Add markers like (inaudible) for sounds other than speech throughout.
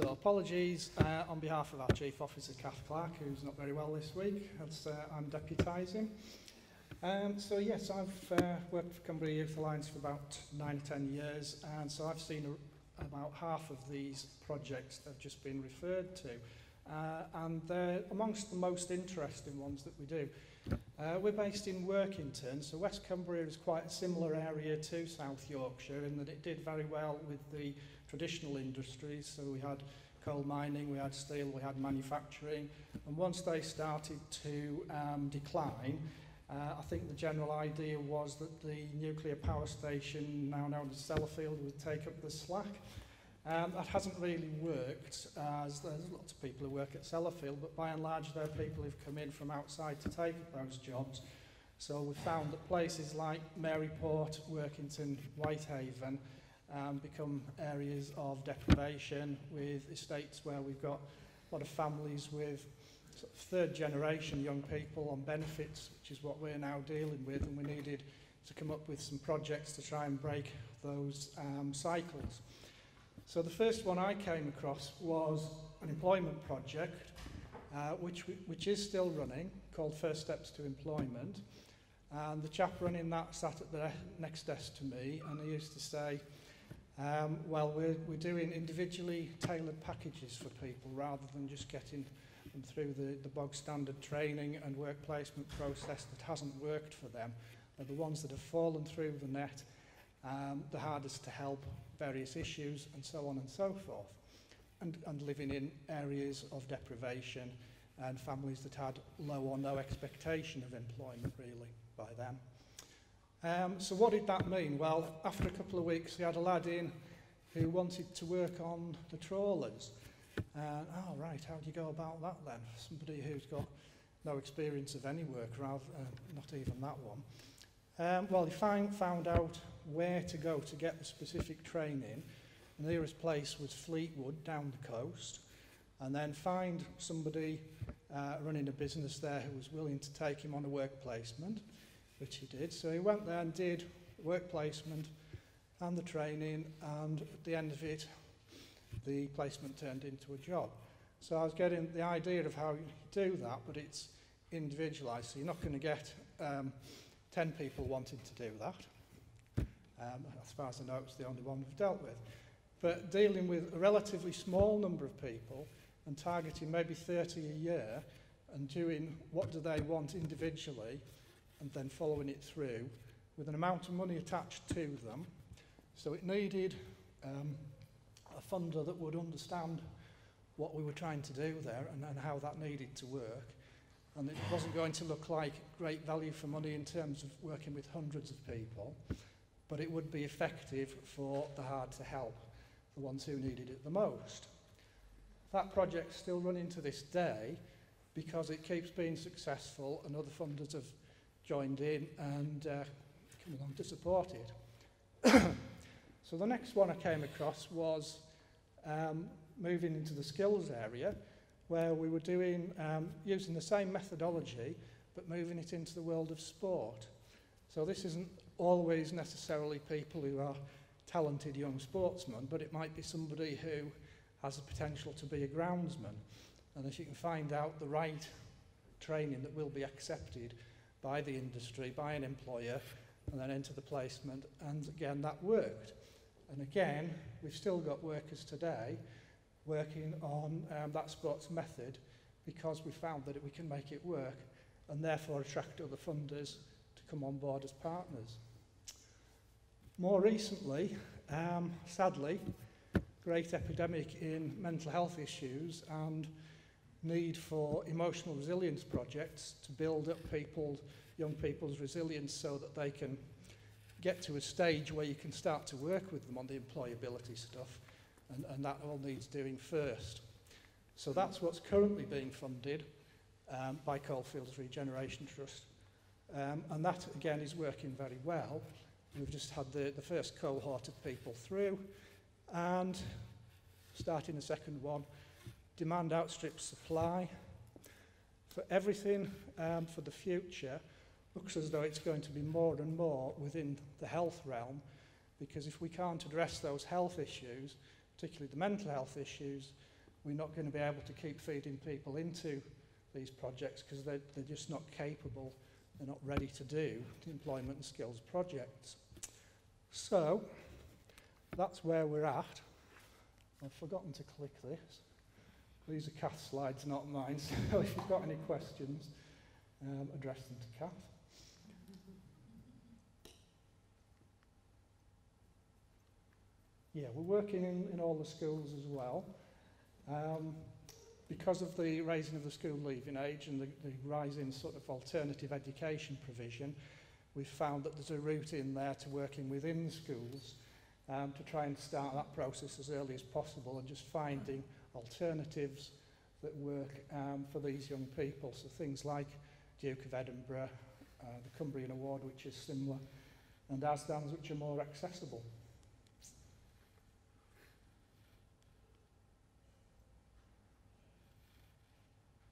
So apologies uh, on behalf of our Chief Officer, Kath Clark, who's not very well this week, as uh, I'm deputising. Um, so yes, I've uh, worked for Cumbria Youth Alliance for about nine ten years, and so I've seen a, about half of these projects that have just been referred to. Uh, and they're amongst the most interesting ones that we do. Uh, we're based in Workington, so West Cumbria is quite a similar area to South Yorkshire in that it did very well with the traditional industries. So we had coal mining, we had steel, we had manufacturing. And once they started to um, decline, uh, I think the general idea was that the nuclear power station, now known as Sellafield, would take up the slack. Um, that hasn't really worked as there's lots of people who work at Sellafield, but by and large they're people who've come in from outside to take those jobs. So we found that places like Maryport, Workington, Whitehaven um, become areas of deprivation with estates where we've got a lot of families with sort of third generation young people on benefits, which is what we're now dealing with, and we needed to come up with some projects to try and break those um, cycles. So the first one I came across was an employment project, uh, which, which is still running, called First Steps to Employment. And the chap running that sat at the next desk to me, and he used to say, um, well, we're, we're doing individually tailored packages for people rather than just getting them through the, the bog standard training and work placement process that hasn't worked for them. They're the ones that have fallen through the net, um, the hardest to help various issues and so on and so forth. And, and living in areas of deprivation and families that had low or no expectation of employment really by them. Um, so what did that mean? Well, after a couple of weeks, we had a lad in who wanted to work on the trawlers. Uh, oh, right, how do you go about that then? Somebody who's got no experience of any work, rather, uh, not even that one. Um, well, he find, found out where to go to get the specific training. The nearest place was Fleetwood, down the coast. And then find somebody uh, running a business there who was willing to take him on a work placement, which he did. So he went there and did work placement and the training, and at the end of it, the placement turned into a job. So I was getting the idea of how you do that, but it's individualized. So you're not going to get um, 10 people wanted to do that. Um, as far as I know, it's the only one we've dealt with. But dealing with a relatively small number of people and targeting maybe 30 a year and doing what do they want individually and then following it through with an amount of money attached to them. So it needed um, a funder that would understand what we were trying to do there and, and how that needed to work. And it wasn't going to look like great value for money in terms of working with hundreds of people, but it would be effective for the hard to help, the ones who needed it the most. That project's still running to this day because it keeps being successful and other funders have joined in and uh, come along to support it. (coughs) so the next one I came across was um, moving into the skills area where we were doing um, using the same methodology but moving it into the world of sport. So this isn't always necessarily people who are talented young sportsmen, but it might be somebody who has the potential to be a groundsman. And if you can find out the right training that will be accepted by the industry, by an employer, and then enter the placement, and again, that worked. And again, we've still got workers today working on um, that sports method because we found that we can make it work and therefore attract other funders to come on board as partners. More recently, um, sadly, great epidemic in mental health issues and need for emotional resilience projects to build up people, young people's resilience so that they can get to a stage where you can start to work with them on the employability stuff and, and that all needs doing first. So that's what's currently being funded um, by Coalfields Regeneration Trust. Um, and that, again, is working very well. We've just had the, the first cohort of people through, and starting the second one, demand outstrips supply. For everything um, for the future, looks as though it's going to be more and more within the health realm, because if we can't address those health issues, particularly the mental health issues, we're not going to be able to keep feeding people into these projects because they're, they're just not capable, they're not ready to do employment and skills projects. So, that's where we're at. I've forgotten to click this. These are Kath's slides, not mine, (laughs) so if you've got any questions, um, address them to Kath. Yeah, we're working in, in all the schools as well. Um, because of the raising of the school leaving age and the, the rising sort of alternative education provision, we've found that there's a route in there to working within the schools um, to try and start that process as early as possible and just finding alternatives that work um, for these young people. So things like Duke of Edinburgh, uh, the Cumbrian Award, which is similar, and ASDANs, which are more accessible.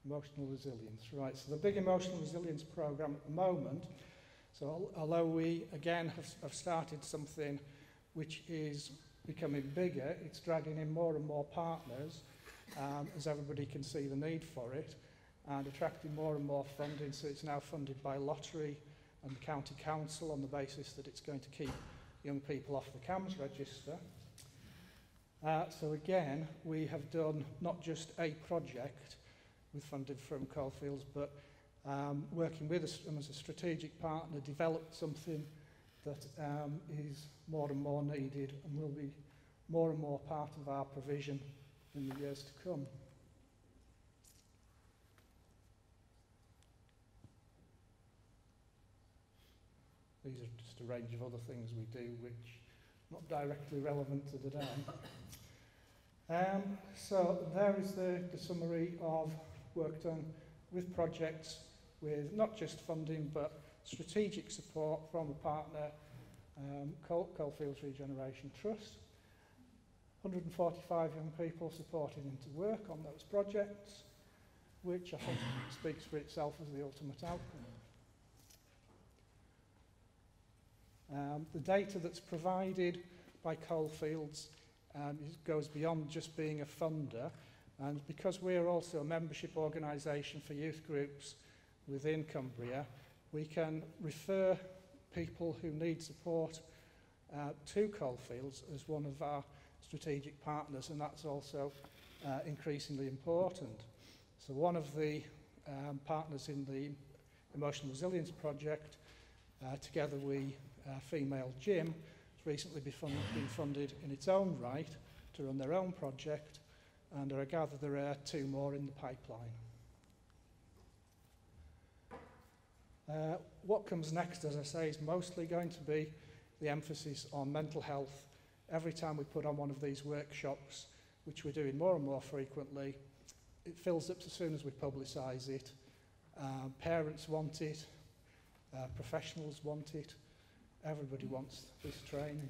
Emotional resilience, right. So the big emotional resilience program at the moment, so although we again have, have started something which is becoming bigger, it's dragging in more and more partners um, as everybody can see the need for it and attracting more and more funding. So it's now funded by lottery and the county council on the basis that it's going to keep young people off the CAMHS register. Uh, so again, we have done not just a project, with from Coalfields, but um, working with us as a strategic partner, developed something that um, is more and more needed and will be more and more part of our provision in the years to come. These are just a range of other things we do which are not directly relevant to the day. (coughs) Um, so there is the, the summary of work done with projects with not just funding but strategic support from a partner, um, Coal, Coalfields Regeneration Trust. 145 young people supported into work on those projects, which I think speaks for itself as the ultimate outcome. Um, the data that's provided by Coalfields um, goes beyond just being a funder And because we're also a membership organisation for youth groups within Cumbria, we can refer people who need support uh, to Coalfields as one of our strategic partners, and that's also uh, increasingly important. So one of the um, partners in the Emotional Resilience Project, uh, together with uh, Female Gym, has recently been funded in its own right to run their own project, and I gather there are two more in the pipeline. Uh, what comes next, as I say, is mostly going to be the emphasis on mental health. Every time we put on one of these workshops, which we're doing more and more frequently, it fills up as soon as we publicise it. Uh, parents want it, uh, professionals want it, everybody wants this training.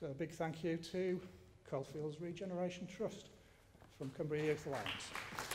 So a big thank you to Coalfields Regeneration Trust from Cumbria Youth Alliance.